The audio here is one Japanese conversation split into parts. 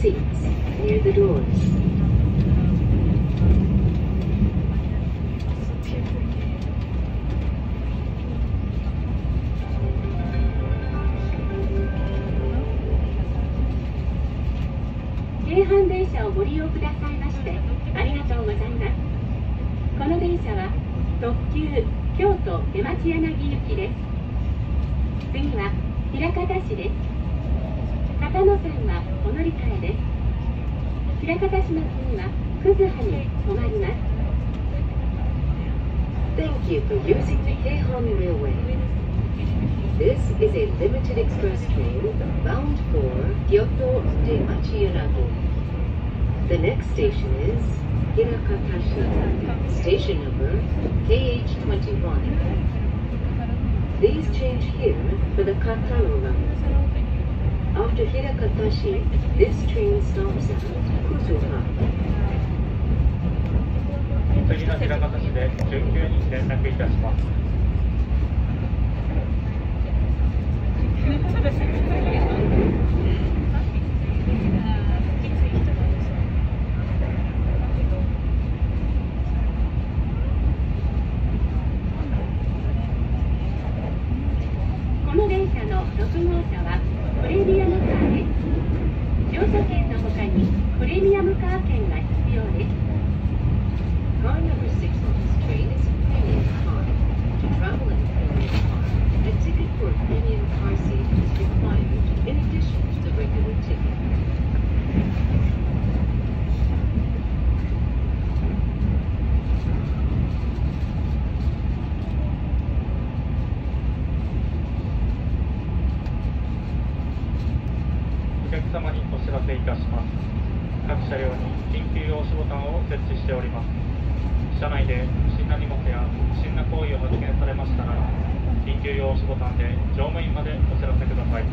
seats near the doors. この電車は特急京都出町柳行きです次は枚方市です枚方市の次は葛葉に止まります Thank you for using the Keihan Railway. This is a limited express train bound for Kyoto de Machiyanagi. The next station is Hirakatashi, station number KH21. Please change here for the Kataro line. After Hirakatashi, this train stops at Kuzuha. 次の枚方市で準急に連絡いたします。この電車の6号車はプレミアムカーです乗車券の他にプレミアムカー券が必要です Car number 6 on this train is premium car. To travel in premium car, a ticket for a premium car seat is required in addition to the regular ticket. お客様にお知らせいたします。各車両に緊急用紙ボタンを設置しております。車内で不審な荷物や不審な行為を発見されましたら、緊急用紙ボタンで乗務員までお知らせください。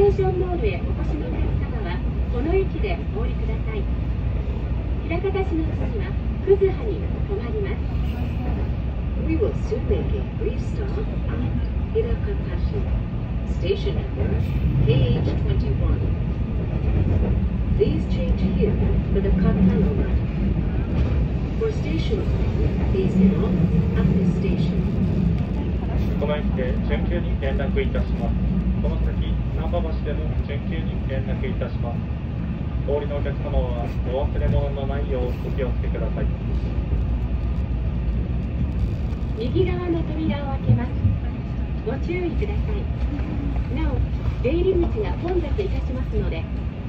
ンションモールへお越しのお客様はこの駅でお降りください枚方市の次は葛葉に止まります We will soon make a brief stop at Hirakatashi. Station number KH21. Please change here for the Katano line. For station please get off at this station. この駅で準急に連絡いたしますこの先難波橋でも準急に連絡いたします。お降りのお客様はお忘れ物のないようお気をつけください。右側の扉を開けます。ご注意ください。なお出入り口が混雑いたしますので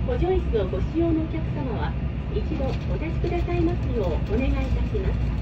補助椅子をご使用のお客様は一度お立ちくださいますようお願いいたします。